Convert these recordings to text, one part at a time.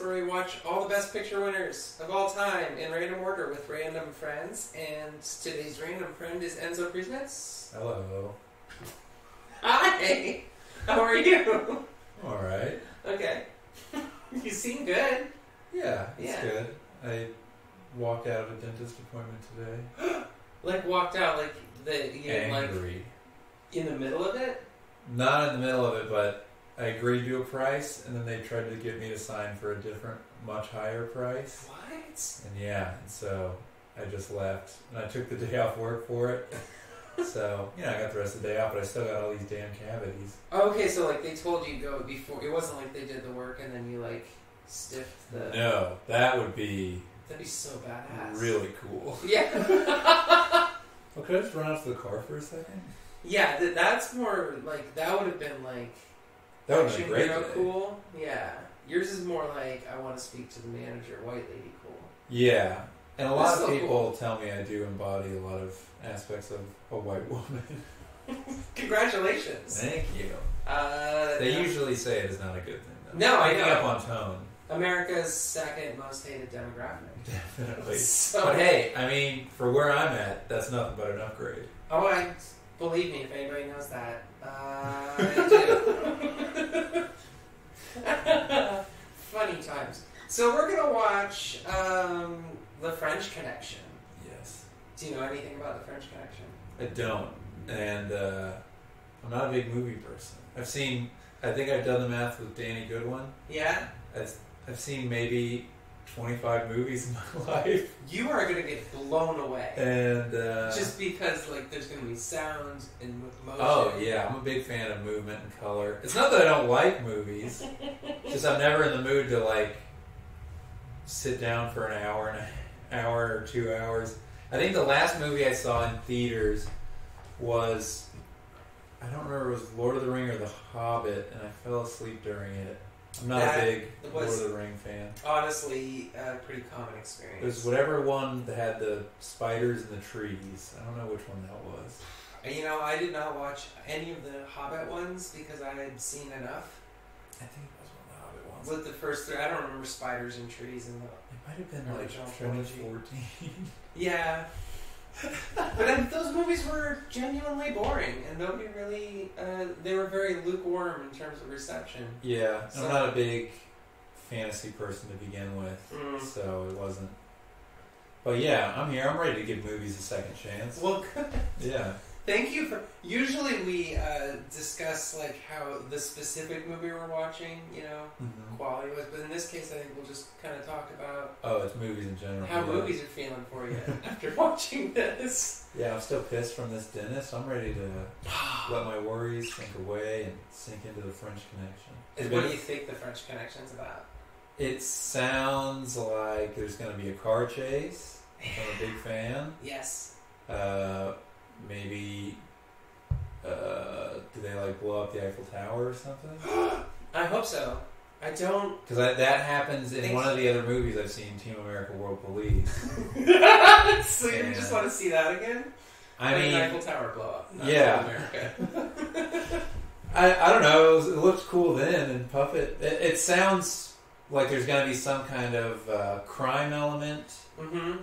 where we watch all the best picture winners of all time in random order with random friends. And today's random friend is Enzo Priesnitz. Hello. Hi! How are you? All right. Okay. you seem good. Yeah, it's Yeah. good. I walked out of a dentist appointment today. Like, walked out, like, the, you know, like, Angry. in the middle of it? Not in the middle of it, but I agreed to a price, and then they tried to get me to sign for a different, much higher price. What? And yeah, and so I just left, and I took the day off work for it. so you know, I got the rest of the day off, but I still got all these damn cavities. Okay, so, like, they told you go before. It wasn't like they did the work and then you, like, stiffed the. No, that would be That'd be so badass. really cool. Yeah. Well, could I just run out to the car for a second? yeah, th- that's more like that would have been like That would been great. hero today. cool. Yeah, yours is more like I want to speak to the manager, white lady cool. Yeah, and a lot That's of people cool. tell me I do embody a lot of aspects of a white woman. Congratulations. Thank you. Uh, They usually say it is not a good thing. Though. No, I know. up on tone, America's second most hated demographic. definitely. So, But hey, I mean, for where I'm at, that's nothing but an upgrade. oh, I believe me if anybody knows that. Uh, I do. Funny times. So we're gonna watch um, the French Connection. Yes. Do you know anything about the French Connection? I don't, and uh, I'm not a big movie person. I've seen, I think I've done the math with Danny Goodwin. Yeah. I've, I've seen maybe 25 movies in my life, You are gonna get blown away. and uh, Just because like there's gonna be sounds and motion. Oh yeah, I'm a big fan of movement and color. It's not that I don't like movies, just I'm never in the mood to like sit down for an hour and an hour or two hours. I think the last movie I saw in theaters was I don't remember it was Lord of the Ring or The Hobbit, and I fell asleep during it. I'm not That a big was- Lord of the Ring fan. Honestly, a pretty common experience. It was whatever one that had the spiders and the trees. I don't know which one that was. You know, I did not watch any of the Hobbit ones because I had seen enough. I think it was one of the Hobbit ones. With the first three, I don't remember spiders and trees and the. It might have been like trilogy. 2014. Yeah. but then those movies were genuinely boring, and nobody really. Uh, they were very lukewarm in terms of reception. yeah, So- I'm not a big fantasy person to begin with, Mm. so it wasn't. But yeah, I'm here. I'm ready to give movies a second chance. Well, good. Yeah, Thank you for. Usually we uh, discuss like how the specific movie we're watching, you know, Mhm. quality was. But in this case, I think we'll just kind of talk about Oh, it's movies in general. how yeah. movies are feeling for you after watching this. Yeah, I'm still pissed from this dentist. I'm ready to let my worries sink away and sink into the French Connection. And what do you think the French Connection's about? It sounds like there's going to be a car chase. I'm a big fan. Yes. Uh, maybe uh, do they like blow up the Eiffel Tower or something? I hope so. I don't. Because that happens in Thanks. one of the other movies I've seen, Team America: World Police. so you just want to see that again? I Or the mean, Eiffel Tower blow up. Yeah. America. I, I don't know. It, was, it looked cool then, and Puppet. It, it sounds like there's going to be some kind of uh, crime element, mm-hmm.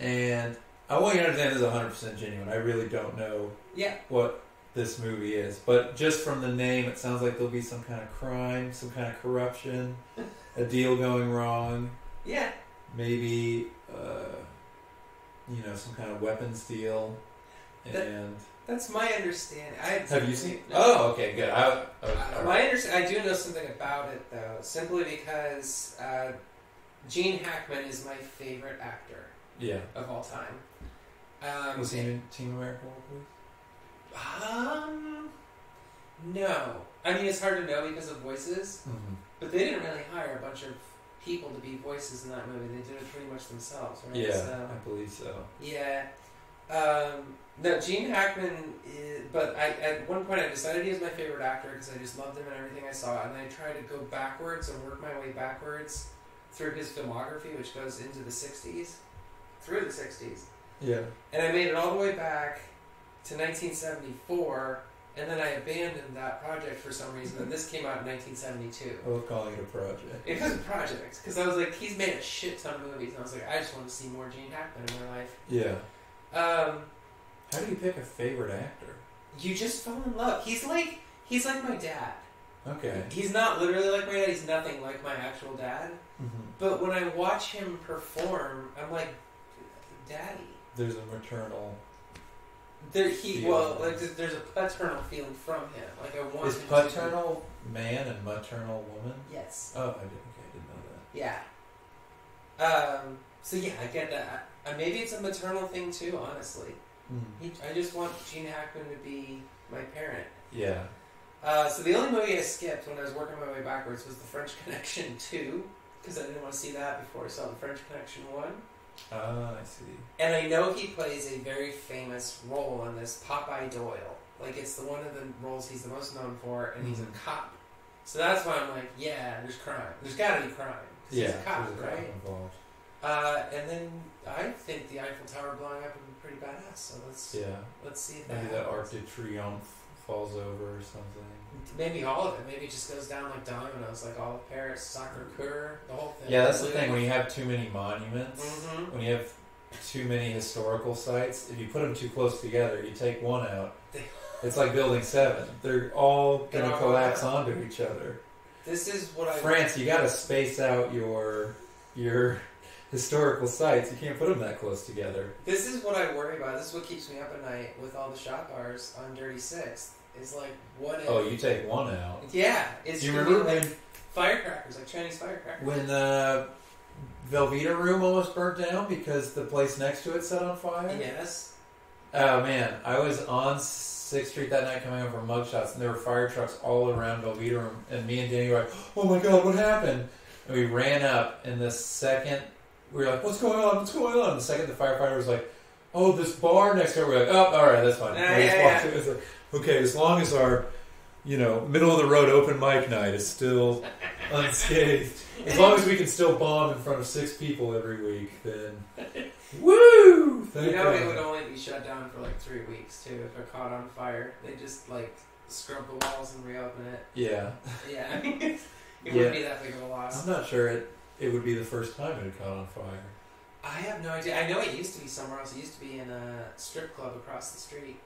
and I want you to understand this is 100 percent genuine. I really don't know Yeah. what this movie is, but just from the name, it sounds like there'll be some kind of crime, some kind of corruption, a deal going wrong, Yeah. maybe uh, you know some kind of weapons deal. That- And That's my understanding. I have you seen? No. Oh, okay, good. I, Uh, I, my I do know something about it though, simply because uh, Gene Hackman is my favorite actor yeah. of all time. Um, Was he in Team America World Police? Um, no. I mean, it's hard to know because of voices, Mm-hmm. but they didn't really hire a bunch of people to be voices in that movie. They did it pretty much themselves, right? Yeah, So, I believe so. yeah. Um, no, Gene Hackman. Is, but I, at one point, I decided he was my favorite actor because I just loved him and everything I saw. And I tried to go backwards and work my way backwards through his filmography, which goes into the '60s, through the '60s. Yeah. And I made it all the way back to 1974 and then I abandoned that project for some reason. And this came out in 1972. I love calling it a project. It was a project because I was like, he's made a shit ton of movies, and I was like, I just want to see more Gene Hackman in my life. Yeah. Um, How do you pick a favorite actor? you just fall in love. He's like he's like my dad. Okay. He's not literally like my dad. He's nothing like my actual dad. hmm But when I watch him perform, I'm like, Daddy. There's a maternal. There, he Feel. well, like there's- a paternal feeling from him. Like I want Is him paternal man and maternal woman? Yes. Oh, I didn't. Okay, I didn't know that. Yeah. Um. So yeah, I get that. Uh, maybe it's a maternal thing too. Honestly, that. he, I just want Gene Hackman to be my parent. Yeah. Uh, so the only movie I skipped when I was working my way backwards was The French Connection two, because I didn't want to see that before I saw The French Connection one. Ah, I see. And I know he plays a very famous role in this, Popeye Doyle. Like it's the one of the roles he's the most known for, and he's a Mhm. cop. So that's why I'm like, yeah, there's crime. There's got to be crime. 'cause Yeah. he's a cop, there's a right? involved. Uh, and then I think the Eiffel Tower blowing up would be pretty badass. So let's Yeah. let's see if that Maybe the happens. Arc de Triomphe falls over or something. Maybe all of it. Maybe it just goes down like dominoes, like all of Paris, Sacre Coeur, the whole thing. Yeah, that's the thing. When you have too many monuments, Mhm. when you have too many historical sites, if you put them too close together, you take one out. It's like building seven. They're all going to collapse going onto each other. This is what I France, you got to space out your your historical sites. You can't put them that close together. This is what I worry about. This is what keeps me up at night with all the shop bars on Dirty Sixth. Is like, what if? Oh, you take one out. yeah, it's Do you remember like when firecrackers, like Chinese firecrackers. when the Velveeta room almost burnt down because the place next to it set on fire? yes. Oh man, I was on Sixth Street that night coming home from mugshots, and there were fire trucks all around Velveeta Room, and me and Danny were like, "Oh my god, what happened?" And we ran up, and the second we were like, "What's going on? What's going on?" And the second the firefighter was like, "Oh, this bar next door." We are like, "Oh, all right, that's fine." Yeah, yeah, yeah. through. It's like, okay, as long as our, you know, middle of the road open mic night is still unscathed, as long as we can still bomb in front of six people every week, then woo! Thank you know, God. it would only be shut down for like three weeks too if it caught on fire. They just like scrub the walls and reopen it. Yeah. Yeah, I mean, it Yeah. wouldn't be that big of a loss. I'm not sure it it would be the first time it had caught on fire. I have no idea. I know it used to be somewhere else. It used to be in a strip club across the street.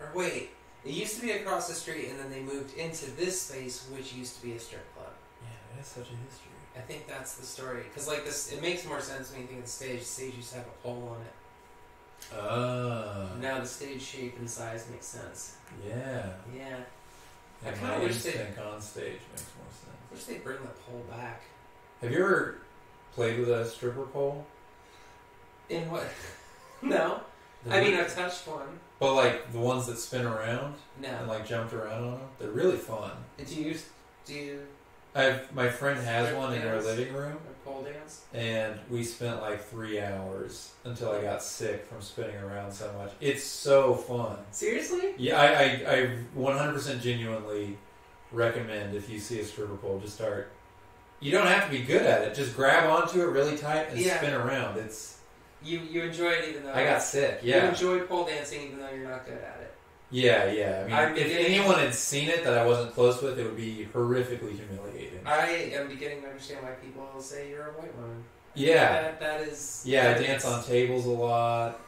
Or wait, it used to be across the street, and then they moved into this space, which used to be a strip club. Yeah, it has such a history. I think that's the story. Because like this, it makes more sense when you think of the stage. The stage used to have a pole on it. Ah. Now the stage shape and size makes sense. Yeah. Yeah, I kinda wish they- on stage makes more sense. I wish they bring the pole back. Have you ever played with a stripper pole? In what? no, I mean I've touched one. but like the ones that spin around No. and like jumped around on them, they're really fun. Do you do you I've my friend has one in her living room, a pole dance? and we spent like three hours until I got sick from spinning around so much. It's so fun. Seriously? Yeah, I, I, I 100% genuinely recommend if you see a stripper pole, just start. You don't have to be good at it. Just grab onto it really tight and Yeah. spin around. It's. You you enjoy it even though I got sick. Yeah, You enjoy pole dancing even though you're not good at it. yeah, yeah. I mean, I'm if beginning- anyone had seen it that I wasn't close with, it would be horrifically humiliating. I am beginning to understand why people say you're a white woman. Yeah, That, that is. yeah. I dance is- on tables a lot.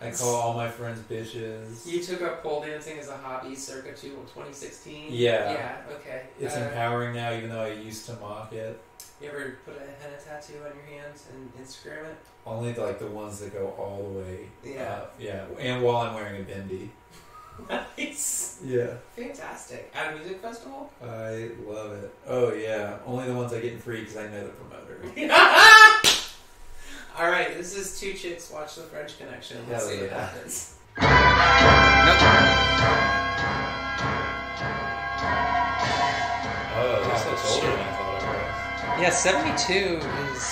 I call all my friends bitches. You took up pole dancing as a hobby circa two- 2016? Yeah. Yeah, okay. It's Uh, empowering now, even though I used to mock it. You ever put a henna tattoo on your hands and Instagram it? Only like the ones that go all the way. Yeah. up. yeah. And while I'm wearing a bindi. Nice. Yeah. Fantastic. At a music festival? I love it. Oh yeah, only the ones I get in free because I know the promoter. All right, this is two chicks watch the French Connection. Let's Hell see what yeah. happens. Oh, Yeah, 72 is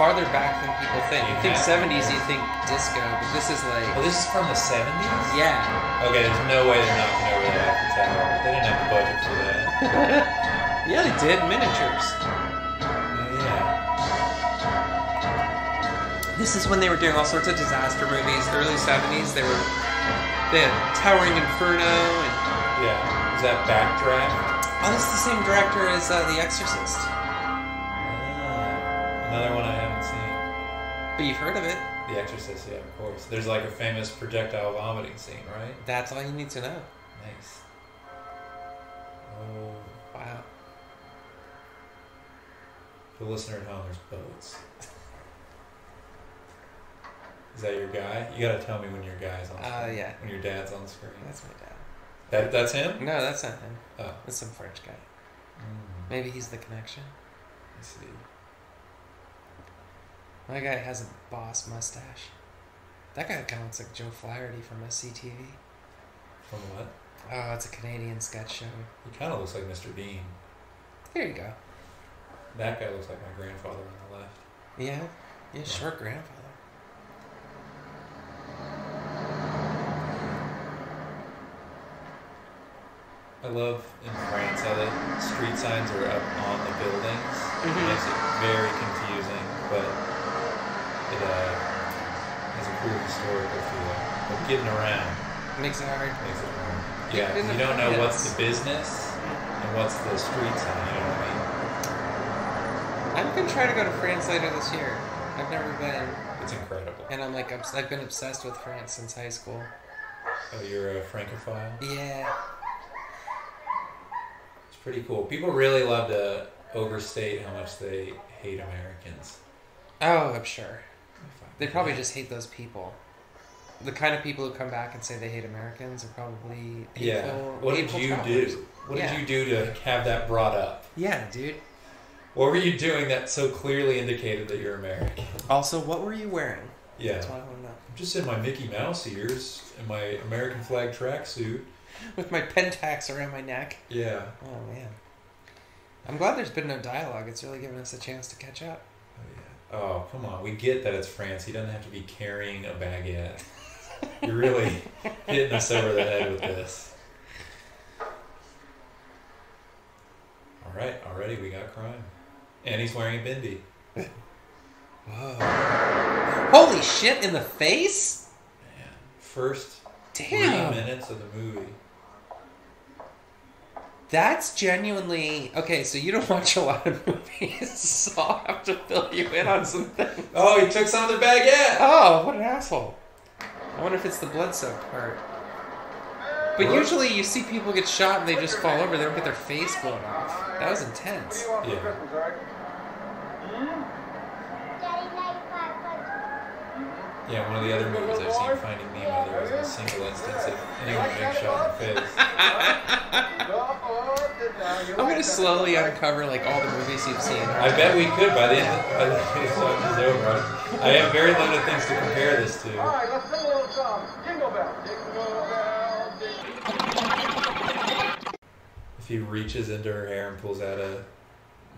farther back than people think. You think 70s, you think disco, but this is like—oh, this is from the seventies. Yeah. Okay, there's no way they're knocking over that Eiffel Tower. They didn't have the budget for that. Yeah, they did. Miniatures. Yeah. This is when they were doing all sorts of disaster movies. Early 70s, they were They had Towering Inferno and Yeah. Is that Backdraft? oh, this is the same director as uh, The Exorcist. But you've heard of it. The Exorcist, yeah, of course. There's like a famous projectile vomiting scene, right? That's all you need to know. Nice. Oh, Wow. for the listener at home, there's boats. Is that your guy? You gotta tell me when your guy's on Uh, yeah. When your dad's on screen. That's my dad. That that's him? No, that's not him. Oh. That's some French guy. Mm, Maybe he's the connection. I see. My guy has a boss mustache. That guy kind of looks like Joe Flaherty from SCTV. From what? Oh, it's a Canadian sketch show. He kind of looks like Mr. Bean. There you go. That guy looks like my grandfather on the left. Yeah, yeah, short grandfather. I love in France how the street signs are up on the buildings. It Mhm. makes it very confusing, but it uh, has a cool historical feel. But getting around Makes it hard. makes it hard. Yeah, in you don't know what's the business and what's the street sign. You know what I mean? I'm gonna try to go to France later this year. I've never been, It's incredible. and I'm like, I've been obsessed with France since high school. Oh, you're a francophile. Yeah, It's pretty cool. People really love to overstate how much they hate Americans. oh, I'm sure. They probably just hate those people. The kind of people who come back and say they hate Americans are probably hateful. Yeah. What did hateful you travelers. do? What Yeah. did you do to have that brought up? Yeah, dude. What were you doing that so clearly indicated that you're American? Also, what were you wearing? Yeah. That's what I want to know. I'm just in my Mickey Mouse ears and my American flag tracksuit. With my Pentax around my neck. Yeah. Oh man. I'm glad there's been no dialogue. It's really given us a chance to catch up. Oh. Come on. We get that it's France. He doesn't have to be carrying a baguette. You're really hitting us over the head with this. All right. Already we got crime. And he's wearing a bindi. Whoa. Holy shit in the face? Man. First Damn. three minutes of the movie. That's genuinely okay. So you don't watch a lot of movies, so I'll have to fill you in on some things. Oh, he took some of the baguette. Oh, what an asshole! I wonder if it's the blood soaked part. But What? usually you see people get shot and they just fall over. They don't get their face blown off. That was intense. Yeah. Yeah, one of the other movies I've seen, Finding Nemo, there wasn't a single instance of anyone being shot in the face. I'm gonna slowly uncover like all the movies you've seen. I bet we could by the end of, by the time this talk is over. I have very little things to compare this to. Alright, let's sing a little song. Jingle bell. Jingle bell, jingle If he reaches into her hair and pulls out a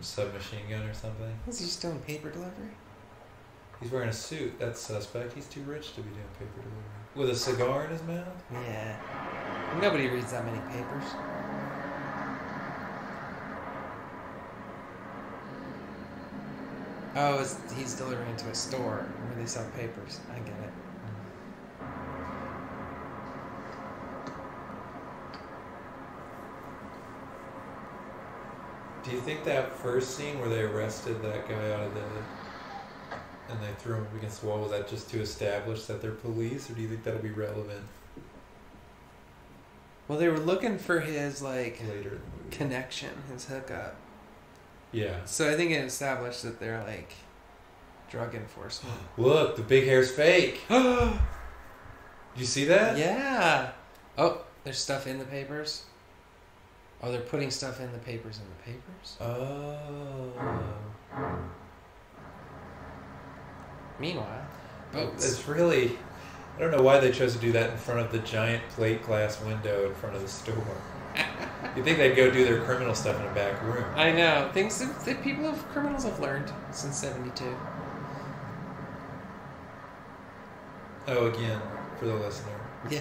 submachine gun or something. Was he just doing paper delivery? He's wearing a suit. That's suspect. He's too rich to be doing paper delivery. With a cigar in his mouth? Yeah. Nobody reads that many papers. Oh, it's, he's delivering to a store where they sell papers. I get it. Do you think that first scene where they arrested that guy out of the and they threw him up against the wall was that just to establish that they're police, or do you think that'll be relevant Well, they were looking for his like later in the movie? connection, his hookup. Yeah. So I think it established that they're like drug enforcement. Look, the big hair's fake. You see that? Yeah. Oh, there's stuff in the papers. Oh, they're putting stuff in the papers in the papers. Oh. Meanwhile, boats. It's really. I don't know why they chose to do that in front of the giant plate glass window in front of the store. you think they'd go do their criminal stuff in a back room? I know things that, that people have criminals have learned since '72. Oh, again, for the listener, Yeah,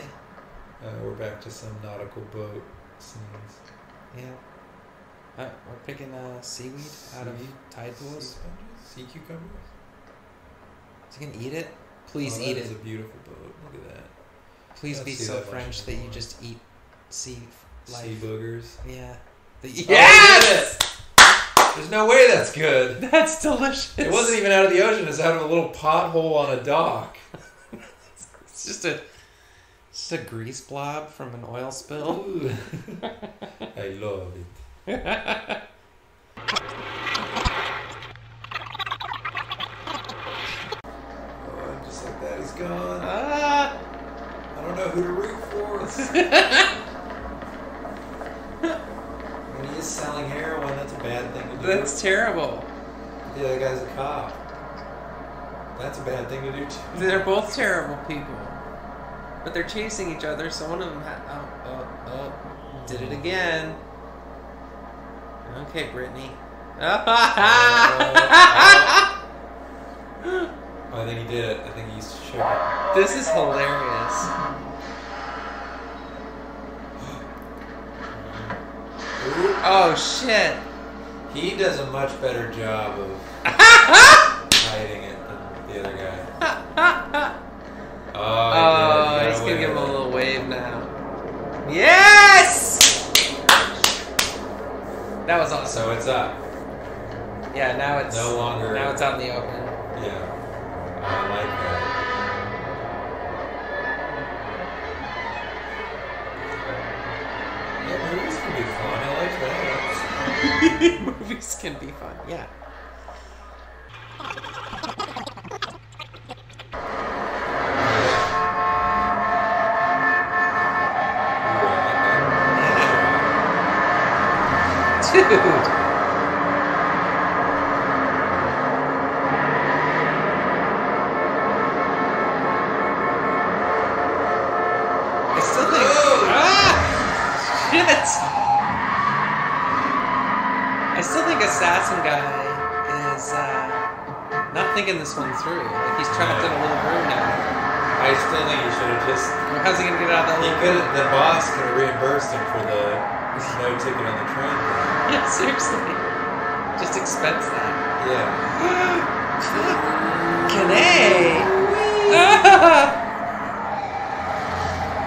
uh, we're back to some nautical boat scenes. yeah. Uh, we're picking uh, seaweed out of tide pools. Sea cucumbers? Is can eat it? Please Oh, eat it. it. is a beautiful boat. Look at that. Please be so that French that you just eat sea life. Sea boogers. Yeah. The- Oh, yes! There's no way that's good. That's delicious. It wasn't even out of the ocean. It's out of a little pothole on a dock. It's just a just a grease blob from an oil spill. I love it. That, he's gone. ah! I don't know who to root for. when he is selling heroin, that's a bad thing to do. That's terrible. yeah, the guy's a cop. That's a bad thing to do too. They're both terrible people. But they're chasing each other, so one of them ha- oh, oh, oh, did it again. Okay, Brittany. Oh, I think he did it. I think he's sugar. this is hilarious. Oh shit. He does a much better job of hiding it than the other guy. Oh, Oh. He's gonna give him a little wave now. Yes! That was awesome. So it's up. Yeah, now it's No longer- Now it's out in the open. Yeah. Movies can be fun. Yeah. Dude. Thinking this one through. Like he's trapped in a little room now. I still think he should have just. Well, How's he gonna get out of that He little could. room? The boss could have reimbursed him for the no ticket on the train. Yeah, seriously. Just expense that. Yeah. Can A?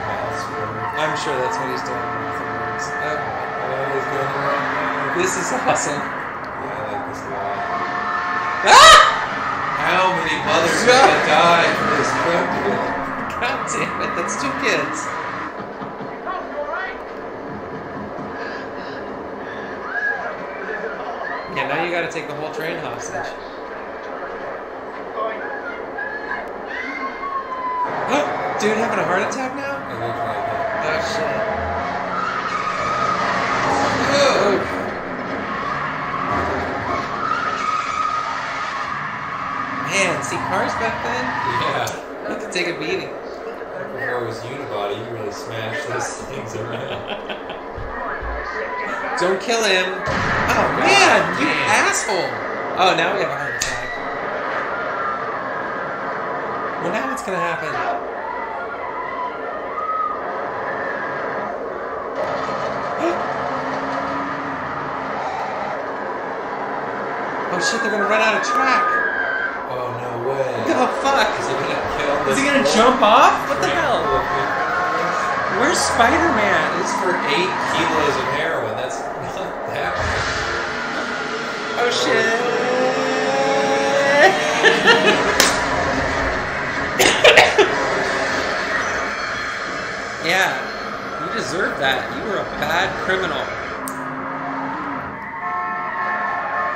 Mouse word. I'm sure that's what he's doing with the words. Oh, he's going this is awesome. Yeah, I like this a lot. Ah! Mothers gonna die for this? God damn it, that's two kids. Yeah, now you gotta take the whole train hostage. Oh dude having a heart attack now? It looks like it. Oh shit. Man, see cars back then? Yeah. You could take a beating. Before it was unibody, you really smashed those things around. Don't kill him. Oh, oh man, you asshole. Oh, now we have a heart attack. Well, now what's gonna happen? Oh shit, they're gonna run out of track. Oh fuck. Is he gonna kill Is he gonna jump off? What the hell? full of people? Where's Spider Man? This is for eight kilos of heroin. That's not that much. Oh shit. yeah, you deserve that. You were a bad criminal.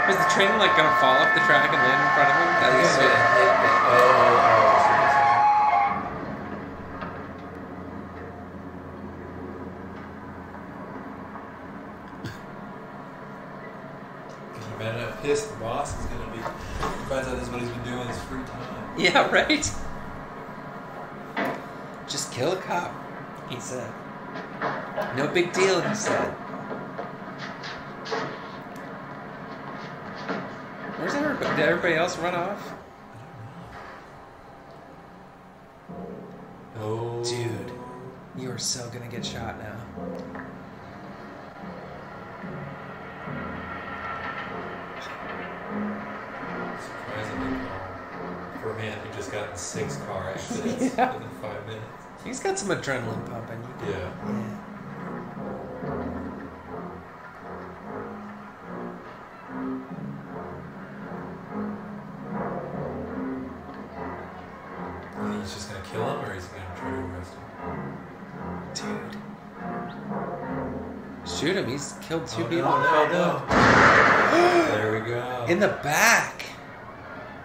Was the train like gonna fall off the track and land in front of him? That He's was gonna so- hit the. Oh, oh, oh. I see what you're saying. Can you imagine how pissed the boss is gonna be? He finds out this is what he's been doing in his free time. Yeah, right? Just kill a cop, he said. No big deal, he said. Where's everybody? Did everybody else run off? Oh, Dude. You are so gonna get shot now. Surprisingly for a man who just got in six car accidents Yeah. within five minutes. He's got some adrenaline pumping. Yeah. yeah. Killed two Oh, people. no, no, no. there we go. In the back.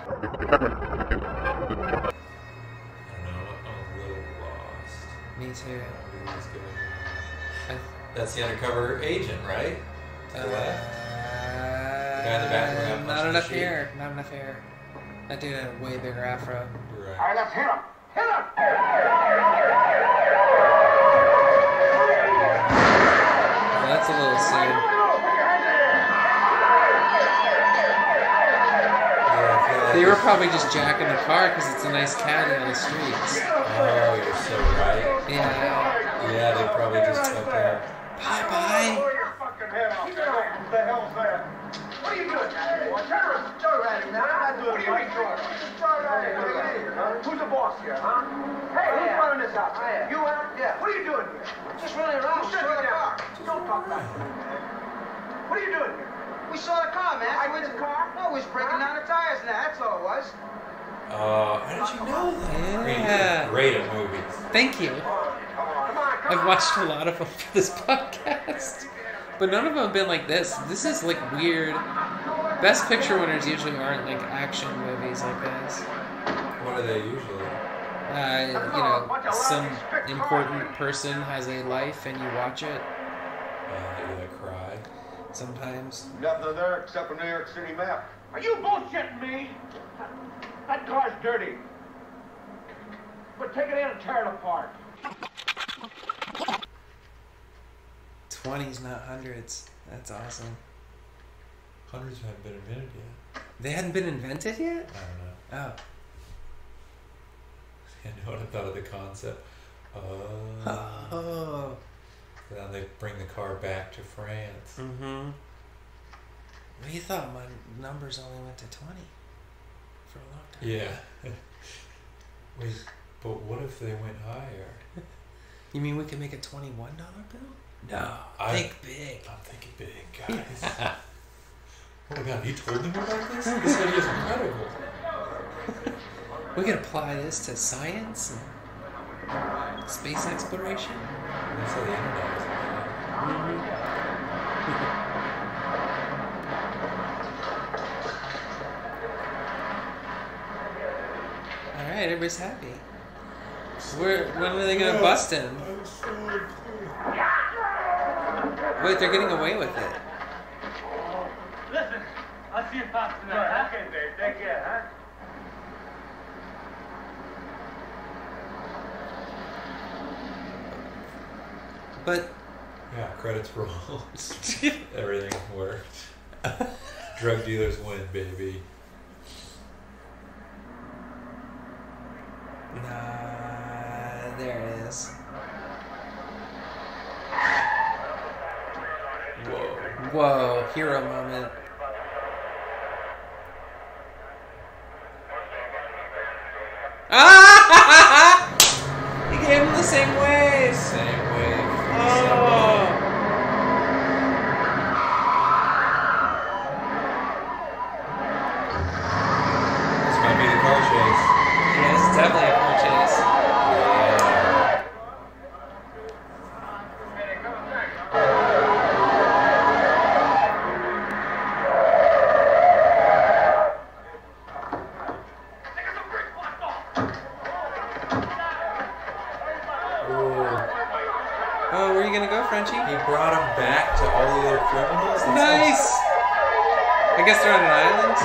I don't know. I'm a little lost. Me too. Who is going I, on? That's the undercover agent, right? To the left. uh, guy in the back wearing Not enough machine? hair. Not enough hair. That dude had a way bigger afro. Right. All right, let's hit him. Hit him. Well, that's a little soon. Yeah, like They were probably just jacking the car because it's a nice caddy on the streets. Oh, you're so right. Yeah. Yeah, they probably just took out. Bye bye. Blow your fucking head off. What the hell's that? What are you doing? Terrorist. Joyriding, man. I'm not doing What are you doing? Joyriding. Who's the boss here, huh? Hey, who's running this house? You are? Yeah. What are you doing here? Just running around. Who We said saw you the car. Don't talk back to me, man. What are you doing here? We saw the car, man. I went to the car? No, we was breaking down the tires and that. That's all it was. Uh, how did you know that? I mean, Yeah. you're great at movies. Thank you. Come on, come on, come I've watched a lot of them for this podcast, but none of them have been like this. This is like weird. Best Picture winners usually aren't like action movies like this. What are they usually? Uh, you know, some important person has a life and you watch it Uh, either cry. sometimes. Nothing there except a New York City map. Are you bullshitting me? That car's dirty. But take it in and tear it apart. 20s, not hundreds. That's awesome. Hundreds haven't been invented yet. They hadn't been invented yet? I don't know. Oh. I know what I thought of the concept. Oh. Oh. Then they bring the car back to France. Mm-hmm. We thought my numbers only went to 20 for a long time. Yeah. Wait, but what if they went higher? You mean we could make a $21 bill? No. I- Think big. I'm thinking big, guys. oh my god, you told them about this? This idea is incredible. We could apply this to science and space exploration. That's how the internet is. All right, everybody's happy. Where, when are they gonna bust him? Wait, they're getting away with it. Listen, I'll see you pops tonight. Okay, Dave. Take care, huh? But Yeah, credits roll. Everything worked. Drug dealers win, baby. nah, there it is. Whoa. Whoa, hero moment. Ah! he gave him the same wave. Same wave. Oh. This might be the car chase. Yeah, it's definitely a car chase. Yeah. Ooh. Oh, where are you gonna go, Frenchie? He brought him back to all the other criminals. That's Nice. I guess they're on an island.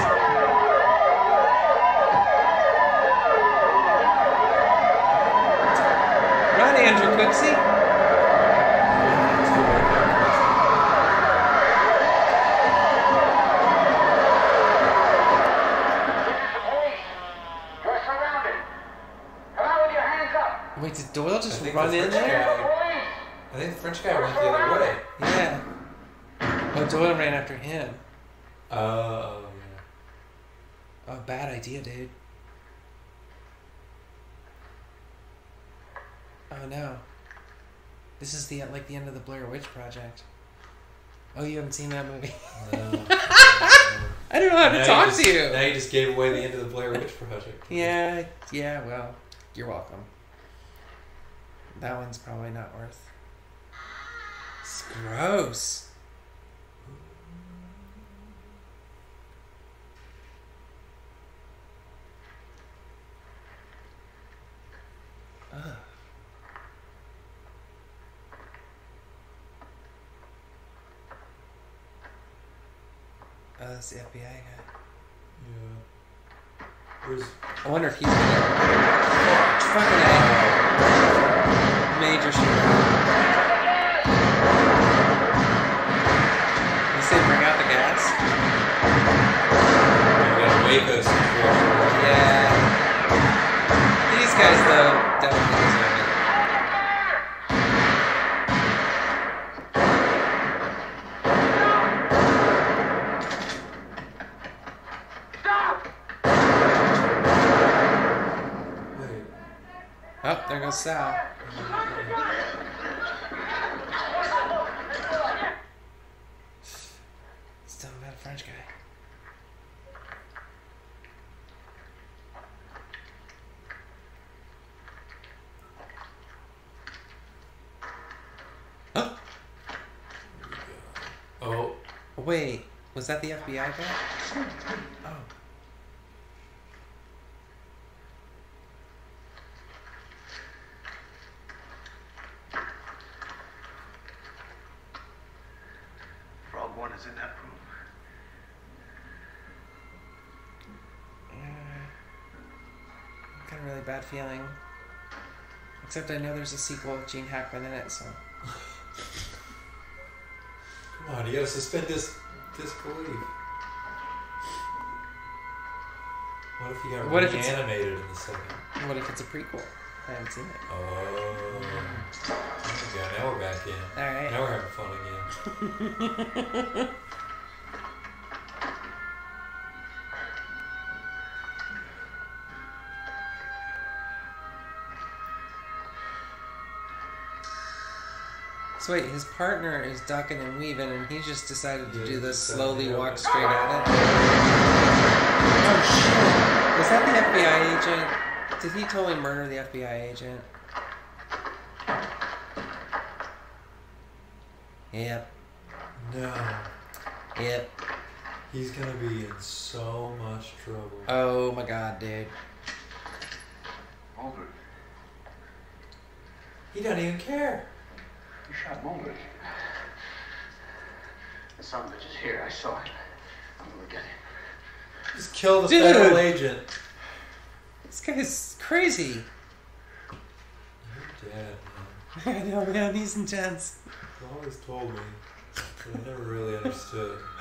Run, Andrew Cooksey. You're surrounded. Come out with your hands up. Wait, did Doyle I think in French there? guy- I think the French guy went the other way. Yeah. Oh, Doyle ran after him. Oh, Oh, bad idea, dude. Oh no. This is the like the end of the Blair Witch Project. Oh, you haven't seen that movie? No. I don't know how to Now talk just, to you. Now you just gave away the end of the Blair Witch Project. Yeah, yeah. Well, you're welcome. That one's probably not worth. It's gross. Ugh. Oh, that's the FBI guy. Yeah. There's I wonder if he's fucking was that the FBI guy? Oh. Frog One is in that room. Yeah. Got a really bad feeling. Except I know there's a sequel with Gene Hackman in it, so. come on! You gotta suspend this disbelief. What if you got What reanimated in the second? What if it's a prequel? I haven't seen it. Oh. Okay, now we're back in. Alright. Now we're having fun again. So wait, his partner is ducking and weaving, and he just decided to Yeah, do this slowly to go. walk straight at it. Oh shit! Was that the FBI agent? Did he totally murder the FBI agent? Yep. No. Yep. He's gonna be in so much trouble. Oh my god, dude. Mulder, he doesn't even care. You shot Mulder. The son of a bitch is here. I saw it. I'm gonna get him. Just kill the Dude. federal agent. This guy's crazy. You're dead, man. I know, man. He's intense. You always told me, but I never really understood.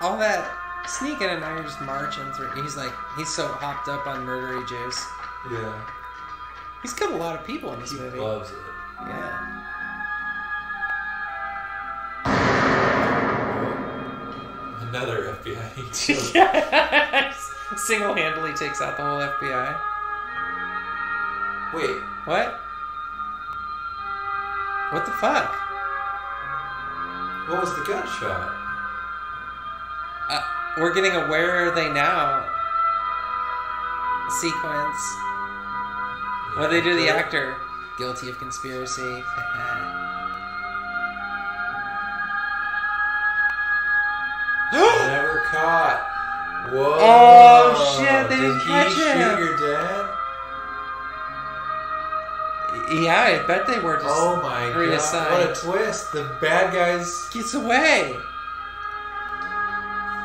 All that sneaking and now you're just marching through. He's like, he's so hopped up on murdery juice. Yeah. He's killed a lot of people in this He movie. loves it. Yeah. Another FBI agent. yes. Single handedly takes out the whole FBI. Wait, What? What the fuck? what was the gunshot? Uh, we're getting a where are they now sequence. What they do to the actor? Guilty of conspiracy. Never caught. Whoa. Oh, shit, they Did didn't he catch shoot him. your dad? yeah, I bet they were just Oh my god. reassigned. What a twist. The bad guys. Gets away.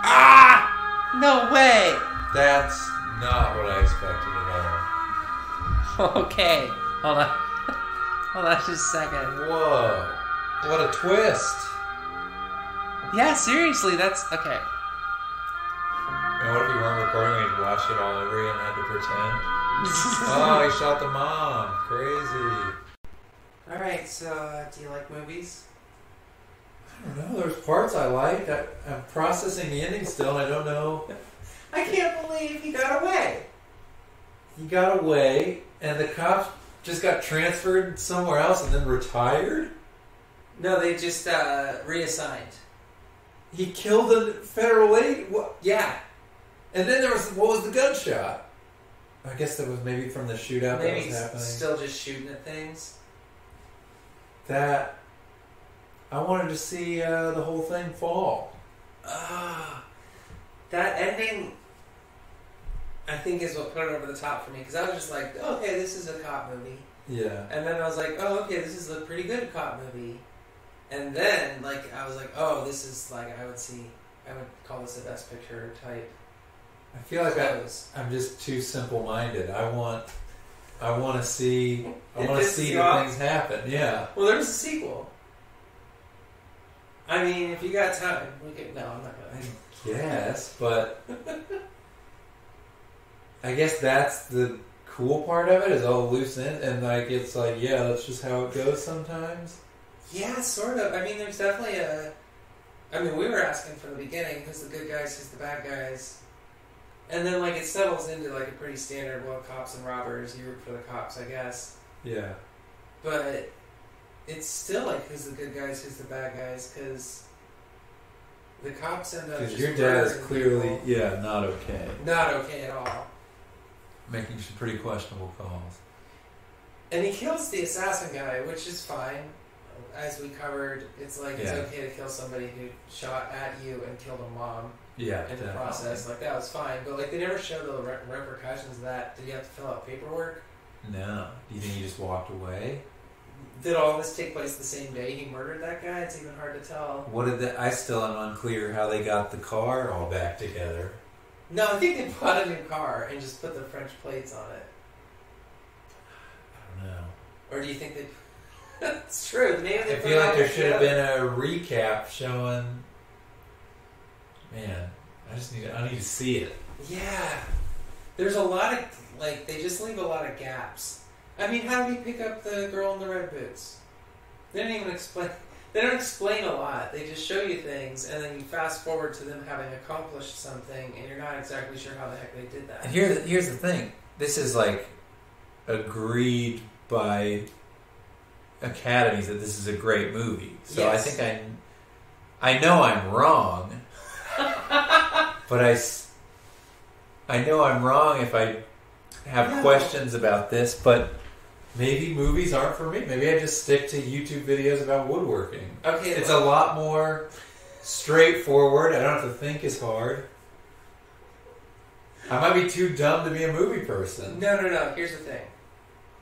Ah! No way. That's not what I expected at Okay, hold on. Hold on just a second. Whoa. What a twist. Yeah, seriously, that's okay. And what if you weren't recording and you watched it all over again and had to pretend? oh, he shot the mom. Crazy. All right, so uh, do you like movies? I don't know. There's parts I like. I, I'm processing the ending still, and I don't know. I can't believe he got away. He got away, and the cops just got transferred somewhere else and then retired. No, they just uh, reassigned. He killed a federal lady. What? Yeah, And then there was what was the gunshot? I guess that was maybe from the shootout that maybe was he's happening. still just shooting at things. that I wanted to see uh, the whole thing fall. Ah, that ending, I think, is what put it over the top for me because I was just like, okay, this is a cop movie, Yeah. and then I was like, oh, okay, this is a pretty good cop movie, and then like I was like, oh, this is like I would see, I would call this a best picture type I feel like I, close. I'm just too simple-minded. I want, I want to see, I want to see the off? things happen. Yeah. Well, there's a sequel. I mean, if you got time, we could. No, I'm not gonna. Yes, but I guess that's the cool part of it is all loose ends, and like it's like yeah, that's just how it goes sometimes. Yeah, sort of. I mean, there's definitely a. I mean, we were asking from the beginning who's the good guys, who's the bad guys, and then like it settles into like a pretty standard. Well, cops and robbers, you root for the cops, I guess. Yeah, But it's still like who's the good guys, who's the bad guys, because the cops end up. because your dad is clearly people. yeah not okay, not okay at all. Making some pretty questionable calls. And he kills the assassin guy, which is fine. As we covered, it's like it's okay to kill somebody who shot at you and killed a mom Yeah, in the process. Like that was fine, but like they never show the re- repercussions of that. Did you have to fill out paperwork? No, do you think he just walked away? Did all this take place the same day he murdered that guy? It's even hard to tell. What did the, I still am unclear how they got the car all back together. No, I think they bought a new car and just put the French plates on it. I don't know. Or do you think they? it's true. Maybe I they feel like there should have been a recap showing. Man, I just need. to, I need to see it. Yeah. There's a lot of like they just leave a lot of gaps. I mean, how did he pick up the girl in the red boots? They didn't even explain. They don't explain a lot. They just show you things, and then you fast forward to them having accomplished something, and you're not exactly sure how the heck they did that. And here, here's the thing. This is like agreed by academies that this is a great movie. So Yes. I think I, I know I'm wrong, but I, I know I'm wrong if I have No. questions about this. But maybe movies aren't for me. Maybe I just stick to YouTube videos about woodworking. Okay, It's look, a lot more straightforward. I don't have to think as hard. I might be too dumb to be a movie person. no, no, no. Here's the thing.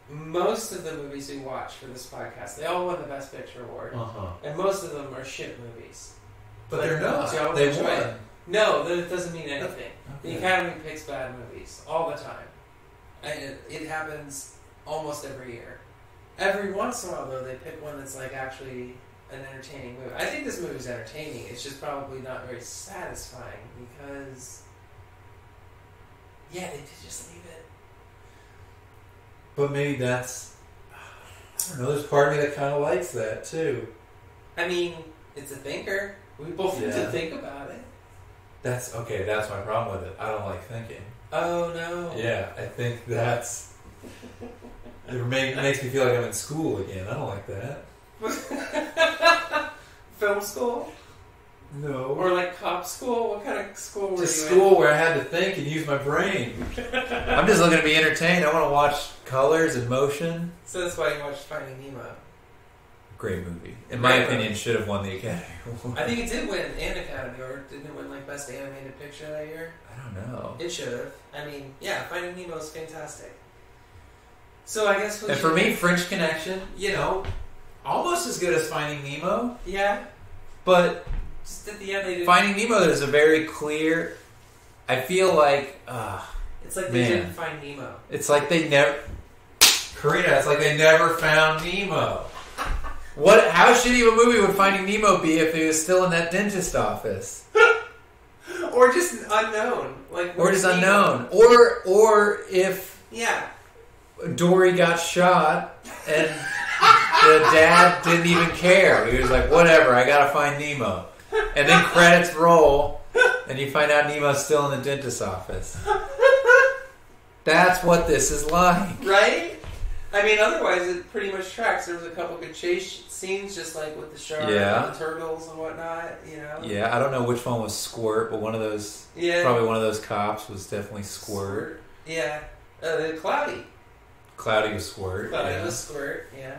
Most of the movies we watch for this podcast, they all won the Best Picture award, Uh-huh. and most of them are shit movies. But Like, they're not. Joe They enjoy won. it. No, that doesn't mean anything. The Academy picks bad movies all the time. And it, it happens almost every year. Every once in a while, though, they pick one that's like actually an entertaining movie. I think this movie's entertaining. It's just probably not very satisfying because, yeah, they did just leave it. But maybe that's. I don't know. There's part of me that kind of likes that too. I mean, it's a thinker. We both need to think about it. That's okay. That's my problem with it. I don't like thinking. Oh no. Yeah, I think that's. It make, makes me feel like I'm in school again. I don't like that. Film school No. or like cop school? What kind of school were Just you school where I had to think and use my brain. I'm just looking to be entertained. I want to watch colors and motion. in? So that's why you watched Finding Nemo. Great movie. In my Great opinion, movie. should have won the Academy Award. I think it did win an Academy Award. Didn't it win like Best Animated Picture that year? I don't know. It should have. I mean, yeah, Finding Nemo is fantastic. So I guess And for me, French Connection, you know, almost as good as Finding Nemo, yeah, but just at the end they did. Finding Nemo there's a very clear. I feel like uh, it's like they Man. didn't find Nemo. it's like they never. Carina, it's like they never found Nemo. What? How shitty of a movie would Finding Nemo be if he was still in that dentist office, Or just unknown, like or just Nemo? unknown, or or if Yeah, Dory got shot and the dad didn't even care. He was like, whatever, I gotta find Nemo. And then credits roll, and you find out Nemo's still in the dentist's office. That's what this is like. right? I mean, otherwise it pretty much tracks. There was a couple good chase scenes, just like with the shark Yeah. and the turtles and whatnot. You know. Yeah, I don't know which one was Squirt, but one of those, Yeah. probably one of those cops was definitely Squirt. Yeah. Uh, the cloudy. Cloudy was Squirt. Cloudy yeah. was squirt. Yeah.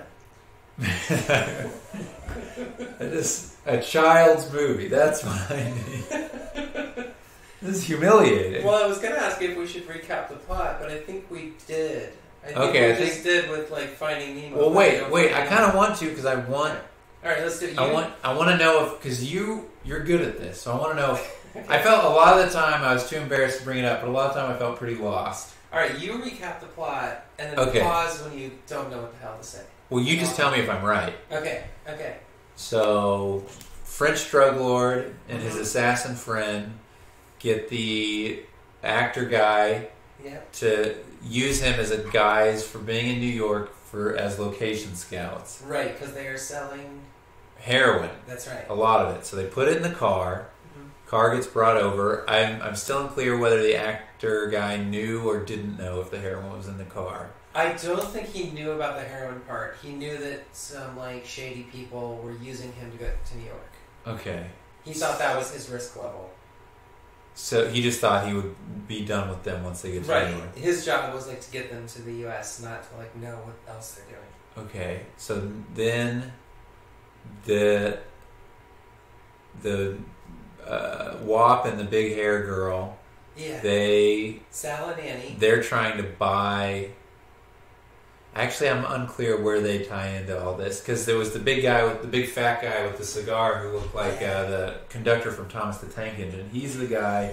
It is a child's movie. That's what I need. This is humiliating. Well, I was gonna ask if we should recap the plot, but I think we did. I think Okay, we I just did with like Finding Nemo. Well, wait, wait. I kind of want to because I want, All right, let's do it. I want, I want to know if because you, you're good at this. So I want to know. I felt a lot of the time I was too embarrassed to bring it up, but a lot of the time I felt pretty lost. All right, you recap the plot, and then Okay. pause when you don't know what the hell to say. Well, you just tell me if I'm right. Okay. Okay. So, French drug lord and his Mhm. assassin friend get the actor guy Yeah. to use him as a guise for being in New York for as location scouts. Right, because they are selling. Heroin, That's right. a lot of it. So they put it in the car. Car gets brought over. I'm I'm still unclear whether the actor guy knew or didn't know if the heroin was in the car. I don't think he knew about the heroin part. He knew that some like shady people were using him to get to New York. Okay. He thought that was his risk level. So he just thought he would be done with them once they get to Right. New York. His job was like to get them to the U.S., not to like know what else they're doing. Okay, so then the the uh, WAP and the big hair girl Yeah. they Sal and Annie. they're trying to buy. Actually, I'm unclear where they tie into all this because there was the big guy with the big fat guy with the cigar who looked like uh, the conductor from Thomas the Tank Engine. He's the guy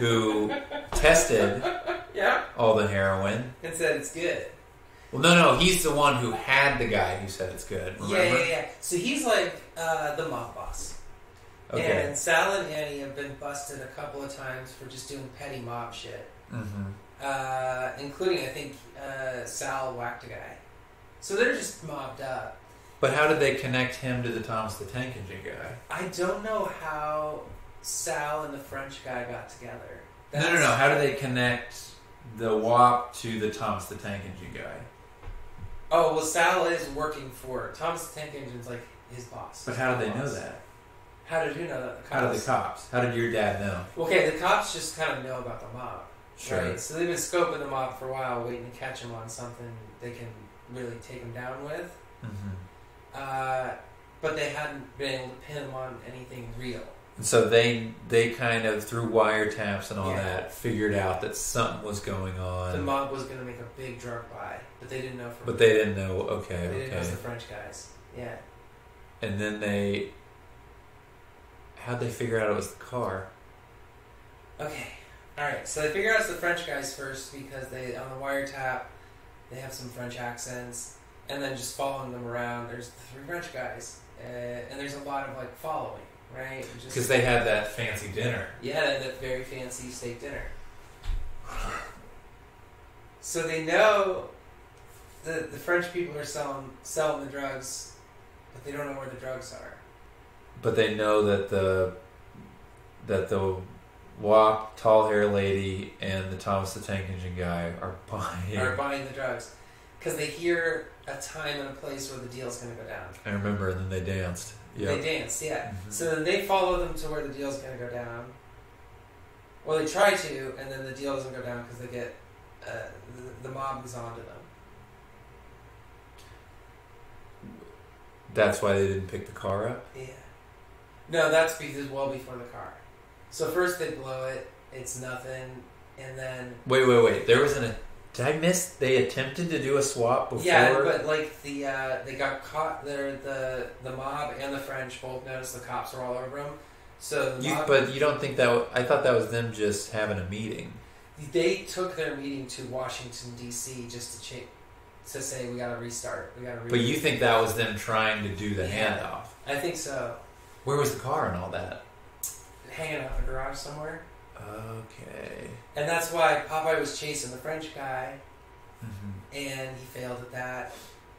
who tested Yeah. all the heroin. And said it's good. Well, no, no, he's the one who had the guy who said it's good. Remember? Yeah, yeah, yeah. So he's like uh, the mob boss. Okay. And Sal and Annie have been busted a couple of times for just doing petty mob shit. hmm Uh, including, I think, uh, Sal whacked a guy. So they're just mobbed up. But how did they connect him to the Thomas the Tank Engine guy? I don't know how Sal and the French guy got together. no, no, no. How do they connect the WAP to the Thomas the Tank Engine guy? Oh, well, Sal is working for Thomas the Tank Engine's like his boss. But how do they know that? How did you know that? The How did the cops? How did your dad know? Okay, the cops just kind of know about the mob. Sure. Right? So they've been scoping the mob for a while, waiting to catch him on something they can really take him down with. hmm Uh, but they hadn't been able to pin him on anything real. And so they they kind of through wiretaps and all Yeah. that figured out that something was going on. The mob was going to make a big drug buy, but they didn't know for but they didn't know. Okay, they didn't know it was okay. the French guys. Yeah. And then they how'd they figure out it was the car? Okay. All right. So they figure out it's the French guys first because they on the wiretap they have some French accents, and then just following them around. There's the three French guys, uh, and there's a lot of like following, right? Because they had that fancy dinner. Yeah, that very fancy steak dinner. So they know the the French people are selling selling the drugs, but they don't know where the drugs are. But they know that the that the WAP, tall hair lady, and the Thomas the Tank Engine guy are buying. Are buying the drugs because they hear a time and a place where the deal's going to go down. I remember, and then they danced. They Yeah. dance, yeah. Mhm. So then they follow them to where the deal's going to go down. Well, they try to, and then the deal doesn't go down because they get uh, the, the mob is onto them. That's why they didn't pick the car up. Yeah. No, that's because well before the car. So first they blow it, it's nothing, and then Wait, wait, wait. There was an. Did I miss? They attempted to do a swap before. yeah, but like the uh, they got caught. There, the the mob and the French both noticed the cops were all over them. So the You, mob, but you don't think that? w- I thought that was them just having a meeting. they took their meeting to Washington D.C. just to cha- to say we got to restart. We got to. But you think that was them trying to do the Yeah. handoff? I think so. Where was the car and all that? Hanging out in a garage somewhere, Okay. and that's why Popeye was chasing the French guy. hmm and he failed at that.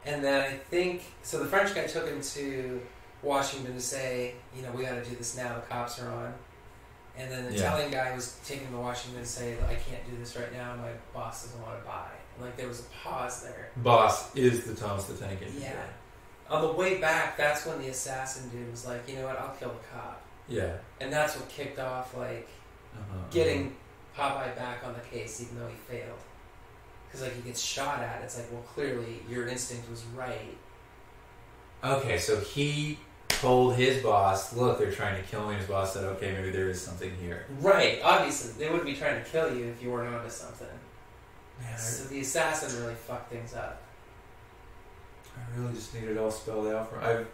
And then I think so. The French guy took him to Washington to say, you know, we got to do this now. The cops are on. And then the Yeah. Italian guy was taking him to Washington to say, I can't do this right now. My boss doesn't want to buy. Like there was a pause there. Boss is the Thomas the Tank Engine. Yeah. On the way back, that's when the assassin dude was like, you know what, I'll kill the cop. Yeah. And that's what kicked off like Uh-huh. getting Popeye back on the case, even though he failed. Because like he gets shot at, it's like, well, clearly your instinct was right. Okay, so he told his boss, "Look, they're trying to kill me." His boss said, "Okay, maybe there is something here." Right. Obviously, they wouldn't be trying to kill you if you weren't onto something. Man, So the assassin really fucked things up. I, really just need it all spelled out for. I've.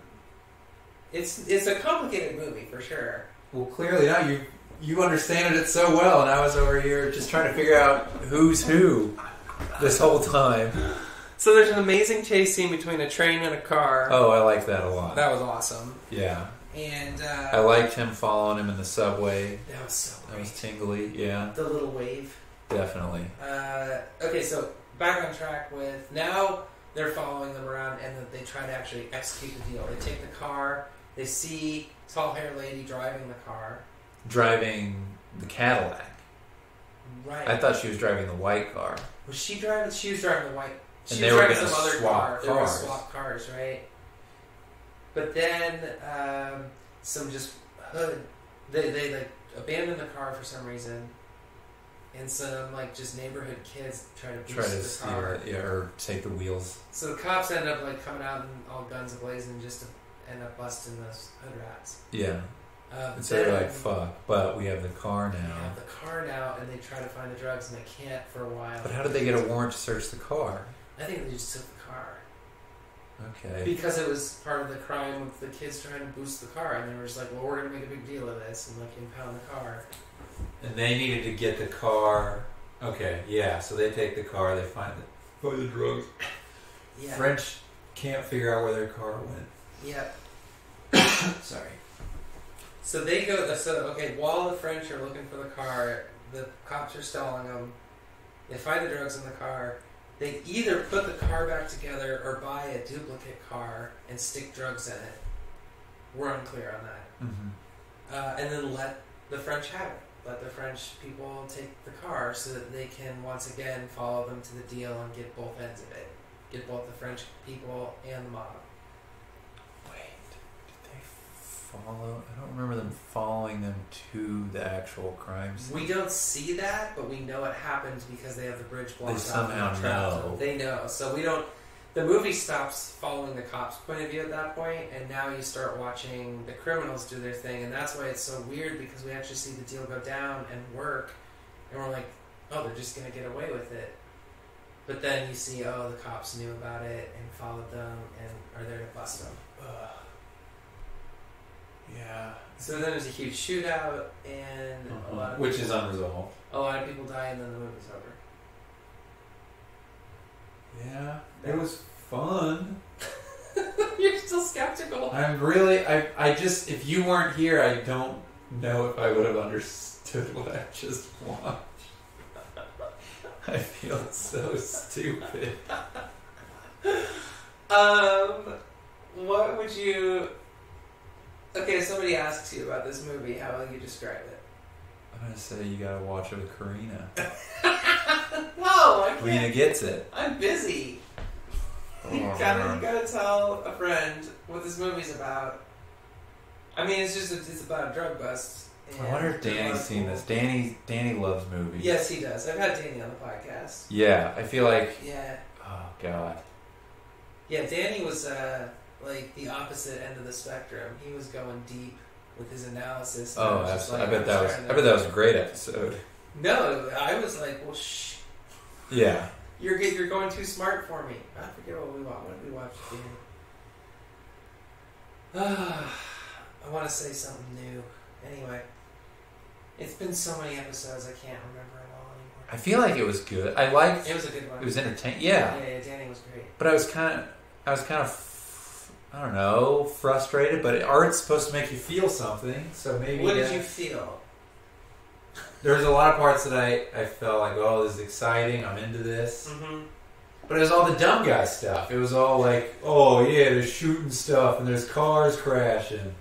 It's it's a complicated movie for sure. well, clearly now you you understand it so well, and I was over here just trying to figure out who's who this whole time. So there's an amazing chase scene between a train and a car. Oh, I like that a lot. That was awesome. yeah, And uh, I liked him following him in the subway. that was so That was tingly. Yeah, The little wave. definitely. Uh, okay, so back on track with now they're following them around and they try to actually execute the deal. They take the car. They see tall haired lady driving the car. Driving the Cadillac. Right. I thought she was driving the white car. Was she driving? She was driving the white. She And they was were driving some other swap car. They were cars. swap cars, right? But then um, some just hood. They they like abandon the car for some reason, and some like just neighborhood kids try to boost Try to the steal car. it, yeah, or take the wheels. So the cops end up like coming out and all guns ablazing just to end up busting those hood rats. Yeah. Uh, And so they're like, fuck, but we have the car They now. have the car now, and they try to find the drugs, and they can't for a while. But how did they get a warrant to search the car? I think they just took the car. Okay. Because it was part of the crime of the kids trying to boost the car, and they were just like, "Well, we're gonna make a big deal of this and like impound the car." And they needed to get the car. Okay, yeah. So they take the car. They find the find the drugs. Yeah. French can't figure out where their car went. Yep. Sorry. So they go. So okay, while the French are looking for the car, the cops are stalling them. They find the drugs in the car. They either put the car back together or buy a duplicate car and stick drugs in it. We're unclear on that. Mm-hmm. uh, and then let the French have it. Let the French people take the car so that they can once again follow them to the deal and get both ends of it. Get both the French people and the mob. Wait, did they follow? I don't remember them following them to the actual crime scene. We don't see that, but we know it happens because they have the bridge blocked off. They somehow know. They know. So we don't. The movie stops following the cops' point of view at that point, and now you start watching the criminals do their thing, and that's why it's so weird because we actually see the deal go down and work, and we're like, oh, they're just gonna get away with it. But then you see, oh, the cops knew about it and followed them and are there to bust them. Yeah. So then there's a huge shootout, and a lot of Uh-huh. Which is unresolved. a lot of people die, and then the movie's over. Yeah. It was fun. You're still skeptical. I'm really. I. I just. If you weren't here, I don't know if I would have understood what I just watched. I feel so stupid. Um, what would you? Okay, somebody asks you about this movie, how will you describe it? I'm gonna say you gotta watch it with Carina. No, I Carina can't. gets it. I'm busy. You Oh, gotta, you gotta tell a friend what this movie's about. I mean, it's just it's about a drug bust. I wonder if and there's a lot Danny's seen this. Danny. Danny loves movies. Yes, he does. I've had Danny on the podcast. Yeah. I feel like. Yeah, Oh God. yeah. Danny was uh, like the opposite end of the spectrum. He was going deep with his analysis. I Oh, just absolutely. like, I bet that was. I bet that was a great episode. No, I was like, well, shh. Yeah. You're get, you're going too smart for me. I forget what we watched. What did we watch? I want to say something new. Anyway, it's been so many episodes I can't remember it all anymore. I feel like it was good. I liked. It was a good one. It was entertaining. Yeah. yeah, yeah. Danny was great. But I was kind of, I was kind of, I don't know, frustrated. But art's supposed to make you feel something, so maybe. What did you feel? There's a lot of parts that I, I felt like, oh, this is exciting. I'm into this. Mm-hmm. But it was all the dumb guy stuff. It was all like, oh yeah, there's shooting stuff and there's cars crashing.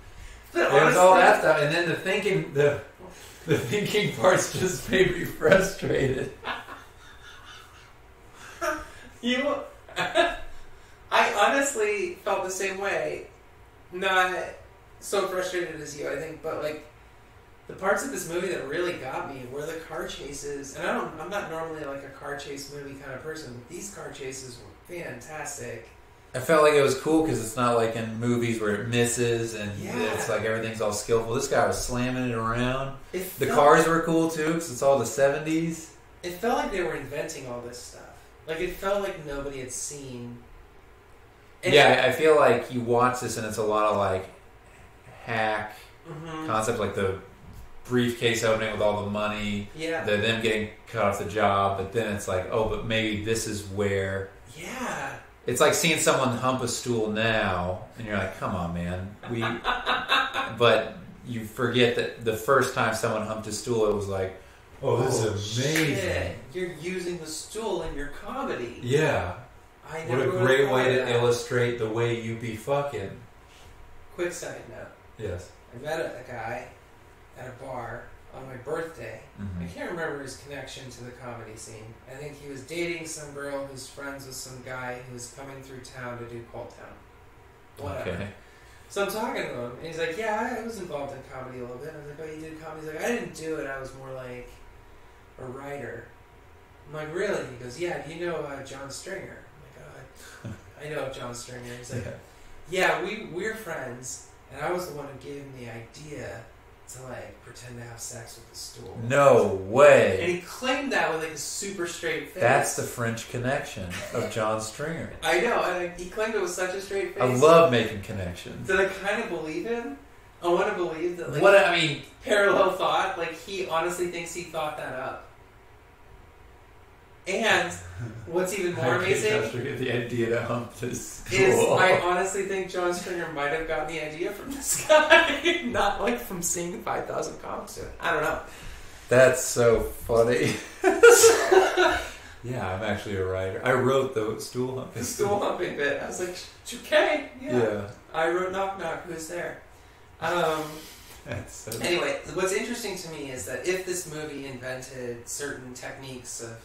But It was all that stuff, and then the thinking, the the thinking parts just made me frustrated. You, I honestly felt the same way. Not so frustrated as you, I think, but like the parts of this movie that really got me were the car chases. And I don't, I'm not normally like a car chase movie kind of person, but these car chases were fantastic. I felt like it was cool because it's not like in movies where it misses and Yeah. it's like everything's all skillful. This guy was slamming it around. It The cars were cool too because it's all the seventies. It felt like they were inventing all this stuff. Like it felt like nobody had seen. And- Yeah, I I feel like you watch this and it's a lot of like hack Mhm. concept, like the briefcase opening with all the money, Yeah. the them getting cut off the job, but then it's like, oh, but maybe this is where yeah. it's like seeing someone hump a stool now, and you're like, come on, man, we. but you forget that the first time someone humped a stool, it was like, oh, this Oh, is amazing. shit. You're using the stool in your comedy. Yeah, I what never a would've great thought way of to that. illustrate the way you be fucking. Quick side note: Yes. I met a, a guy at a bar on my birthday. I Mhm. can't remember his connection to the comedy scene. I think he was dating some girl who's friends with some guy who was coming through town to do Cold Town. Whatever. Okay. So I'm talking to him, and he's like, "Yeah, I was involved in comedy a little bit." I was like, "Oh, you did comedy?" He's like, "I didn't do it. I was more like a writer." I'm like, "Really?" He goes, "Yeah. Do you know uh, John Stringer?" I'm like, "Oh, I, know John Stringer." He's like, Yeah. "Yeah, we we're friends, and I was the one who gave him the idea to like pretend to have sex with the stool." No way. And he claimed that with like a super straight face. That's the French connection of John Stringer. I know, and like, he claimed it with such a straight face. I love making connections. Did I kind of believe him? I want to believe that. Like, What I mean, parallel thought. Like he honestly thinks he thought that up. And what's even more amazing the idea to hump this is. I honestly think John Stringer might have gotten the idea from this guy, not like from seeing five thousand comics. I don't know. That's so funny. yeah, I'm actually a writer. I wrote the stool hump. The stool humping bit. I was like, okay, yeah. Yeah. I wrote knock knock. Who's there? Um, That's so Anyway, what's interesting to me is that if this movie invented certain techniques of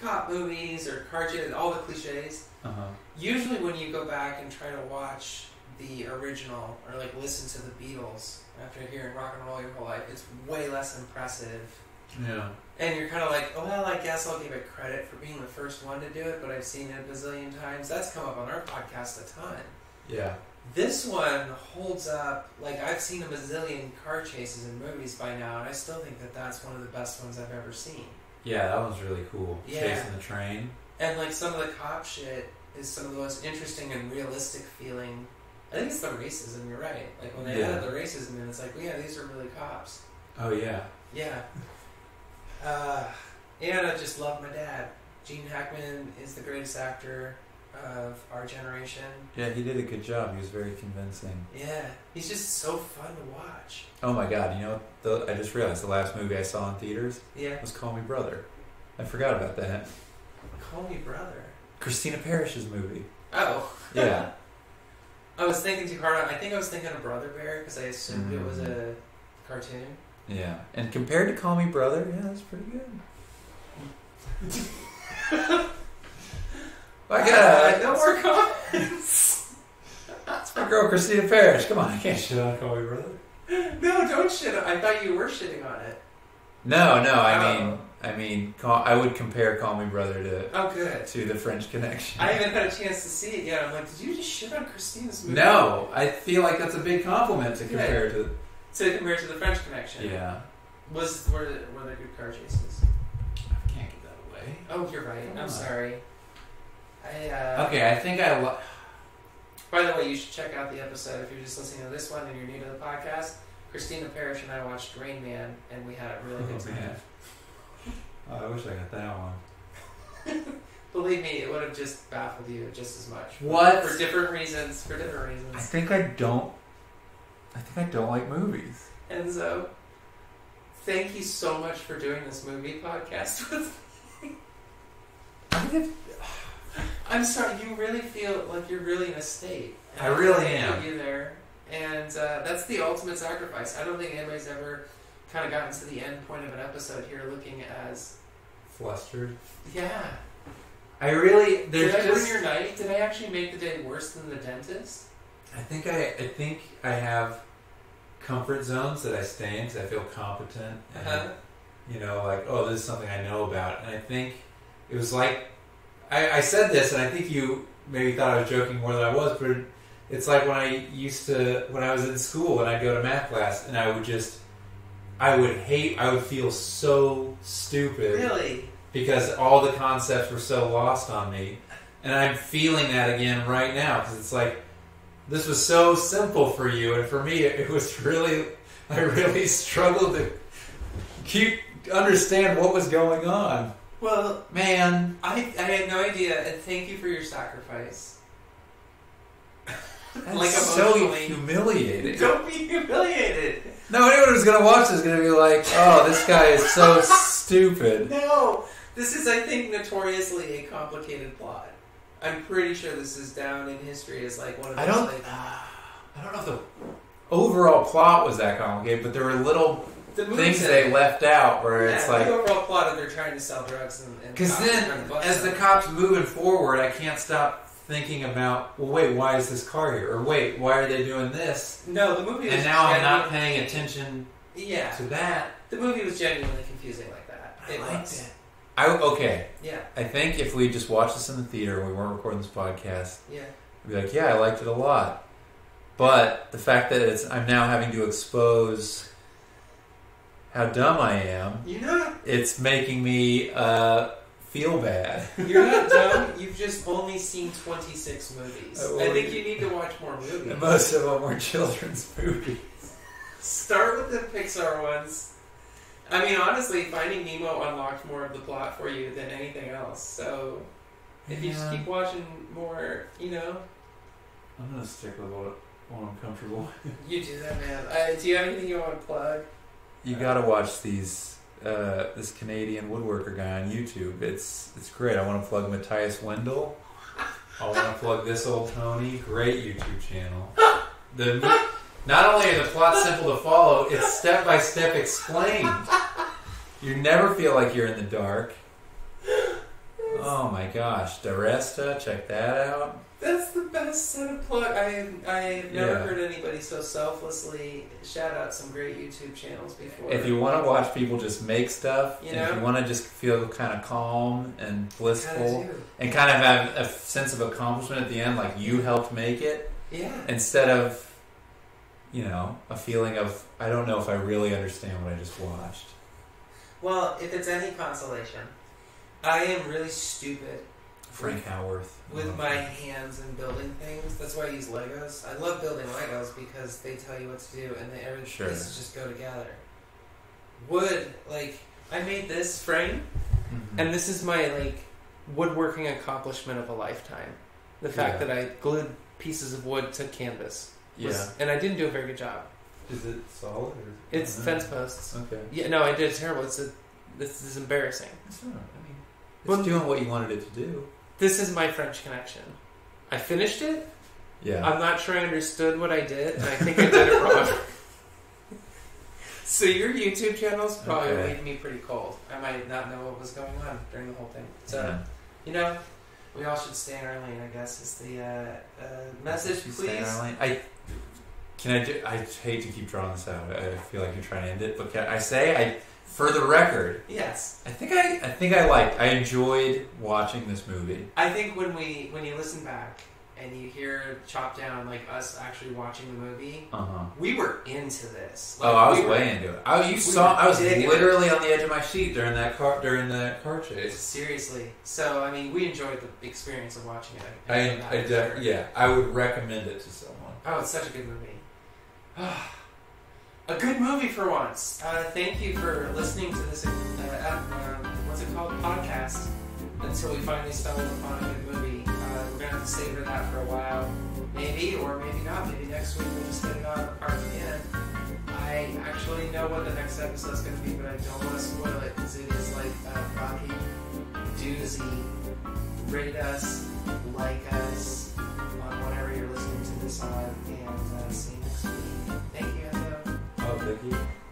cop movies or car chase, all the cliches, uh-huh. usually when you go back and try to watch the original or like listen to the Beatles after hearing rock and roll your whole life, it's way less impressive. Yeah. And you're kind of like, oh, well, I guess I'll give it credit for being the first one to do it, but I've seen it a bazillion times. That's come up on our podcast a ton. Yeah. This one holds up. Like I've seen a bazillion car chases in movies by now, and I still think that that's one of the best ones I've ever seen. Yeah, that one's really cool. Yeah. Chasing the train. And like some of the cop shit is some of the most interesting and realistic feeling. I think it's the racism. You're right. Like when they Yeah. added the racism in, it's like, well, yeah, these are really cops. Oh yeah. Yeah. Uh, and I just love my dad. Gene Hackman is the greatest actor of our generation. Yeah, he did a good job. He was very convincing. Yeah, he's just so fun to watch. Oh my god, you know, the, I just realized the last movie I saw in theaters Yeah, was Call Me Brother. I forgot about that. call me brother. Christina Parrish's movie. Oh. Yeah. I was thinking too hard. on- I think I was thinking of Brother Bear because I assumed it was Mm. a cartoon. Yeah. And compared to Call Me Brother, yeah, that's pretty good. I got no more comments. It's my girl Christina Parrish. Come on, I can't shit on Call Me Brother. no, don't shit. on I thought you were shitting on it. No, no, I Oh. mean, I mean, call, I would compare Call Me Brother to Oh, good. to the French Connection. I haven't had a chance to see it yet. I'm like, did you just shit on Christina's movie? no, I feel like that's a big compliment to compare to. To compare to the French Connection. Yeah, Was were there, were there good car chases? I can't get that away. Oh, you're right. Come I'm on. sorry. I. Uh, Okay, I think I. By the way, you should check out the episode if you're just listening to this one and you're new to the podcast. Christina Parrish and I watched Rain Man, and we had a really good Oh, time. Oh, I wish I got that one. Believe me, it would have just baffled you just as much. What? For different reasons. For different reasons. I think I don't. I think I don't like movies. And so, thank you so much for doing this movie podcast with me. I'm sorry, you really feel like you're really in a state. I really am. You there, and uh, that's the ultimate sacrifice. I don't think anybody's ever kind of gotten to the end point of an episode here, looking as Flustered. yeah. I really there's Did I just ruin your night? Did I actually make the day worse than the dentist? I think I I think I have comfort zones that I stay in because I feel competent and Uh-huh. you know like oh this is something I know about and I think it was like I, I said this and I think you maybe thought I was joking more than I was but it's like when I used to when I was in school and I'd go to math class and I would just I would hate I would feel so stupid Really? because all the concepts were so lost on me. And I'm feeling that again right now because it's like this was so simple for you, and for me, it was really, I really struggled to keep understand what was going on. Well, Man, I I had no idea, and thank you for your sacrifice. that's Like so emotionally. humiliating. Don't be humiliated. No, anyone who's gonna watch this is gonna be like, "Oh, this guy is so stupid." No, this is, I think, notoriously a complicated plot. I'm pretty sure this is down in history as like one of I those. don't, Like, I don't know if the overall plot was that complicated, but there were little the things that they left out where yeah, it's like the overall plot of they're trying to sell drugs and. and because then as the cops moving forward i can't stop thinking about well wait why is this car here or wait why are they doing this no, the movie. And now i'm not paying attention Yeah, to that the movie was genuinely confusing like that. I It liked was. it. i okay Yeah, i think if we just watched this in the theater and we weren't recording this podcast yeah. i'd be like yeah i liked it a lot but the fact that it's i'm now having to expose how dumb i am You're not. it's making me uh, feel bad You're not dumb. You've just only seen 26 movies. I I think you need to watch more movies. most of them were children's movies Start with the Pixar ones. I mean, honestly, Finding Nemo unlocked more of the plot for you than anything else. So, if you just keep watching more, you know, I'm gonna stick with what, what I'm comfortable. with. you do that, man. Uh, do you have anything you want to plug? You gotta watch these. Uh, this Canadian woodworker guy on YouTube. It's it's great. I want to plug Matthias Wandel. I want to plug this old Tony. Great YouTube channel. The not only are the plots simple to follow, it's step by step explained. You never feel like you're in the dark. Oh my gosh, Daresta, check that out. That's best set of plug. I I have never Yeah. heard anybody so selflessly shout out some great YouTube channels before. If you want to watch people just make stuff, You and if you want to just feel kind of calm and blissful, and kind of have a sense of accomplishment at the end, like you helped make it, Yeah. instead of, you know, a feeling of I don't know if I really understand what I just watched. Well, if it's any consolation, I am really stupid Frank Howarth. with my hands and building things. That's why I use Legos. I love building Legos because they tell you what to do and they, every Sure. pieces just go together. Wood, like I made this frame, Mhm. and this is my like woodworking accomplishment of a lifetime. The fact Yeah. that I glued pieces of wood to canvas. was- yeah, and I didn't do a very good job. is it solid? Or It's Mhm. fence posts. Okay. Yeah, no, I did terrible. It's a, this is embarrassing. It's not, I mean, it's Well- doing what you wanted it to do. This is my French connection. I finished it. Yeah. I'm not sure I understood what I did, and I think I did it wrong. so your YouTube channels probably Okay. leave me pretty cold. I might not know what was going on during the whole thing. So Yeah. you know, we all should stay in our lane. I guess is the uh, uh, message, You stay in please. I can I do, I hate to keep drawing this out. I feel like you're trying to end it, but can I say I for the record, Yes, I think I I think I liked I enjoyed watching this movie. I think when we when you listen back and you hear Chop Down like us actually watching the movie, Uh huh. we were into this. Oh, I was we were- way into it. I you we saw I was digging it. literally on the edge of my seat during that car during that car chase. Seriously. So, I mean, we enjoyed the experience of watching it. I, that I def- yeah, I would recommend it to someone. Oh, it's such a good movie. a good movie for once. Uh, thank you for listening to this, uh, uh, what's it called? Podcast. Until we finally stumbled upon a good movie. Uh, we're to have to savor that for a while. Maybe, or maybe not. Maybe next week we'll just get it on again. I actually know what the next episode's going to be, but I don't want to spoil it because it is like a fucking doozy. Rate us, like us on whatever you're listening to this on, and uh, see you next week. Thank you, Oh, Vicky.